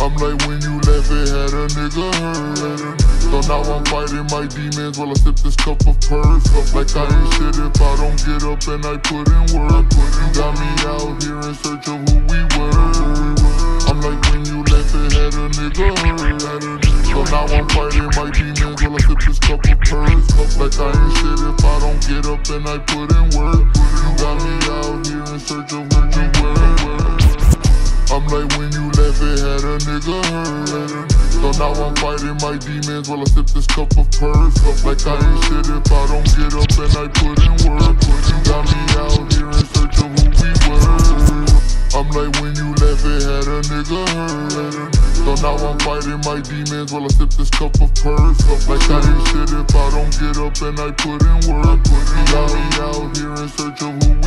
I'm like when you left it had a nigga hurt. So now I'm fighting my demons while I sip this cup of purse. Like I ain't shit if I don't get up and I put in work. You got me out here in search of who we were. I'm like when you left it had a nigga hurt. So now I'm fighting my demons while I sip this cup of purse. Like I ain't shit if I don't get up and I put in work. You got me out here in search of who you were I'm like when you left it had a nigga hurt. So now I'm fighting my demons while I sip this cup of purse. Like I ain't shit if I don't get up and I put in work. You got me out here in search of who we were. I'm like when you left it had a nigga hurt. So now I'm fighting my demons while I sip this cup of purse. Like I ain't shit if I don't get up and I put in work. You got me out here in search of who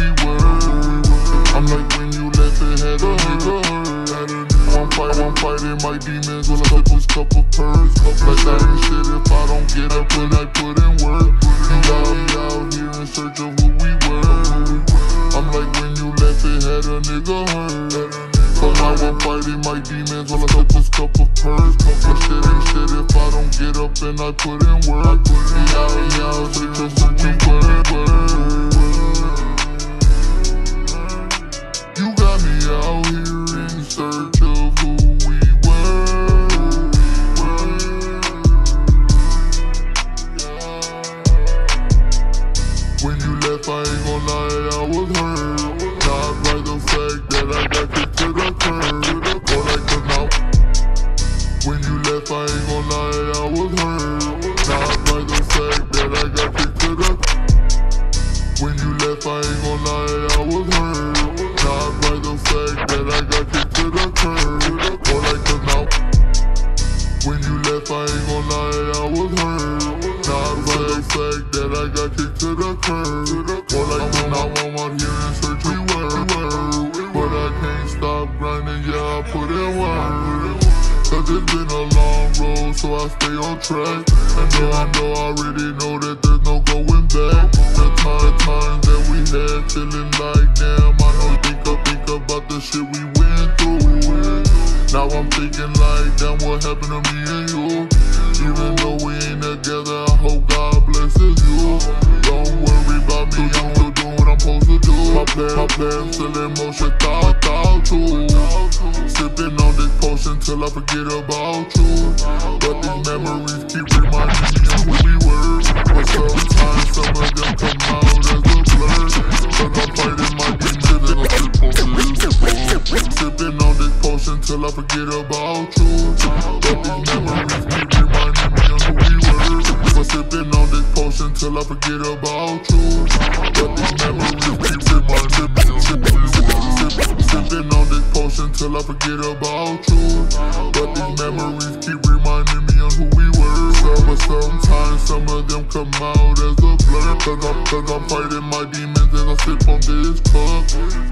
fighting, my demons while I cup of purse. Like I ain't shit if I don't get up and I put in work. You got me out here in search of who we were. I'm like when you left it had a nigga hurt. So I'm fighting my demons while I cup of purse. Like shit ain't shit if I don't get up and I put in work. Me out, me out, searching word, word You Left, I ain't gon' lie, I was hurt. Not by the fact that I got kicked to the curb, or like the now. When you left, I ain't gon' lie, I was hurt. Not by the fact that I got kicked to the When you left, I ain't gon' lie, I was hurt. Not by the fact that I got kicked to the curb, or like the now. When you left, I ain't gon' lie, I was hurt. Not by the fact that I got kicked to the curb, so I stay on track. And though I know, I already know that there's no going back. The time, times that we had, feeling like damn, I know, think up, think about the shit we went through. Now I'm thinking like, damn, what happened to me and you? Even though we ain't together, I hope God blesses you. Don't worry about me, I'm still doing what I'm supposed to do. My plan, my plan, still in motion, thought, thought too. This potion I forget about you. But these memories keep reminding me of who we were. But sometimes some of them come out as a blur. Cause I'm fighting my demons and I sip on this book. Sipping on this potion till I forget about you. But these memories keep reminding me of who we were. But sipping on this potion till I forget about you. But these memories keep reminding me of who we were. Sipping on this potion till I forget about. But these memories keep reminding me of who we were. But sometimes some of them come out as a blur. Cause I'm, cause I'm fighting my demons as I sip on this cup.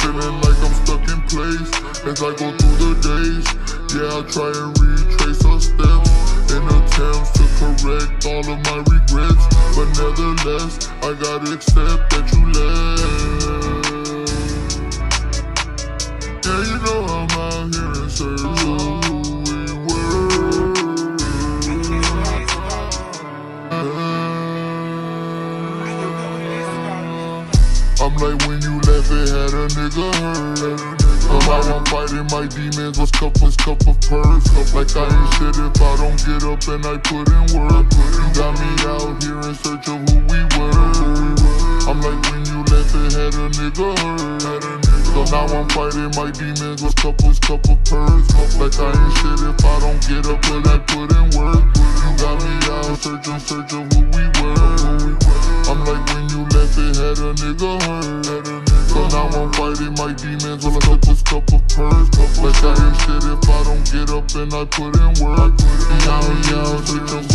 Feeling like I'm stuck in place as I go through the days. Yeah, I try and retrace our steps in attempts to correct all of my regrets. But nevertheless, I gotta accept that you left. I'm like when you left it had a nigga hurt. So now I'm fighting my demons with cup with cup of purse. Like I ain't shit if I don't get up and I put in work. You got me out here in search of who we were. I'm like when you left it had a nigga hurt. So now I'm fighting my demons with cup of purse. Like I ain't shit if I don't get up and I put in work. You got me out searching, search of who we were nigga hurt. So now I'm fighting my demons with a couple cup of purse. Like I ain't shit if I don't get up and I put in work. Yeah, yeah, switch